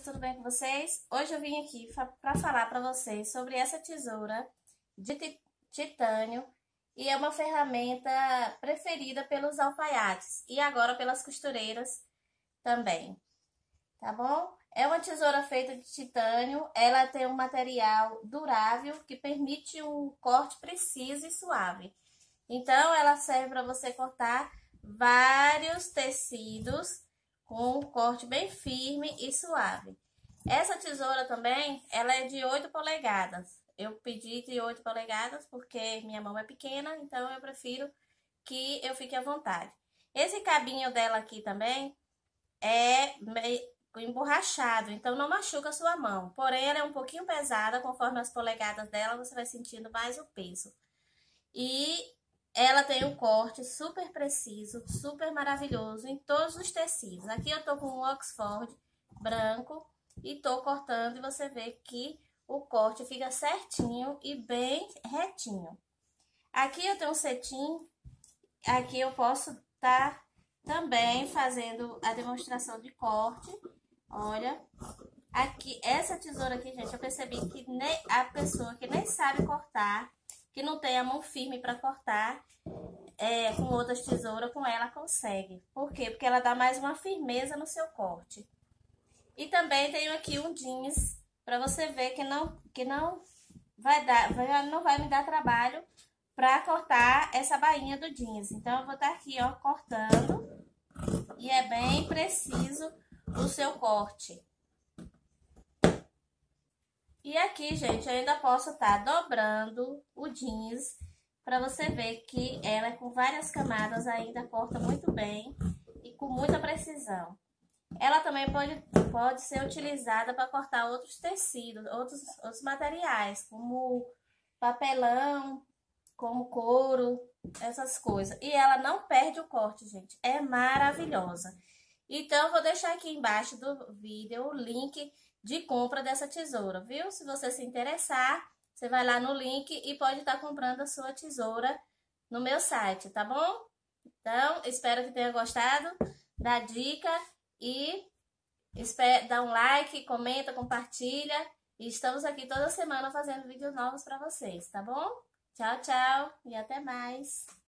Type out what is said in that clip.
tudo bem com vocês? Hoje eu vim aqui para falar para vocês sobre essa tesoura de titânio e é uma ferramenta preferida pelos alfaiates e agora pelas costureiras também, tá bom? É uma tesoura feita de titânio, ela tem um material durável que permite um corte preciso e suave. Então, ela serve para você cortar vários tecidos com um corte bem firme e suave. Essa tesoura também, ela é de 8 polegadas. Eu pedi de 8 polegadas porque minha mão é pequena, então eu prefiro que eu fique à vontade. Esse cabinho dela aqui também é emborrachado, então não machuca a sua mão. Porém, ela é um pouquinho pesada, conforme as polegadas dela, você vai sentindo mais o peso. E ela tem um corte super preciso, super maravilhoso em todos os tecidos. Aqui eu tô com um Oxford branco e tô cortando e você vê que o corte fica certinho e bem retinho. Aqui eu tenho um cetim, aqui eu posso estar tá também fazendo a demonstração de corte. Olha, aqui, essa tesoura aqui, gente, eu percebi que nem a pessoa que nem sabe cortar que não tem a mão firme para cortar é, com outras tesouras, com ela consegue. Por quê? Porque ela dá mais uma firmeza no seu corte. E também tenho aqui um jeans para você ver que não, que não vai dar, vai, não vai me dar trabalho para cortar essa bainha do jeans. Então, eu vou estar tá aqui, ó, cortando. E é bem preciso o seu corte. E aqui, gente, eu ainda posso estar tá dobrando o jeans para você ver que ela é com várias camadas ainda corta muito bem e com muita precisão. Ela também pode, pode ser utilizada para cortar outros tecidos, outros, outros materiais, como papelão, como couro, essas coisas. E ela não perde o corte, gente. É maravilhosa. Então, eu vou deixar aqui embaixo do vídeo o link de compra dessa tesoura, viu? Se você se interessar, você vai lá no link e pode estar tá comprando a sua tesoura no meu site, tá bom? Então, espero que tenha gostado da dica e espero, dá um like, comenta, compartilha. E estamos aqui toda semana fazendo vídeos novos para vocês, tá bom? Tchau, tchau e até mais!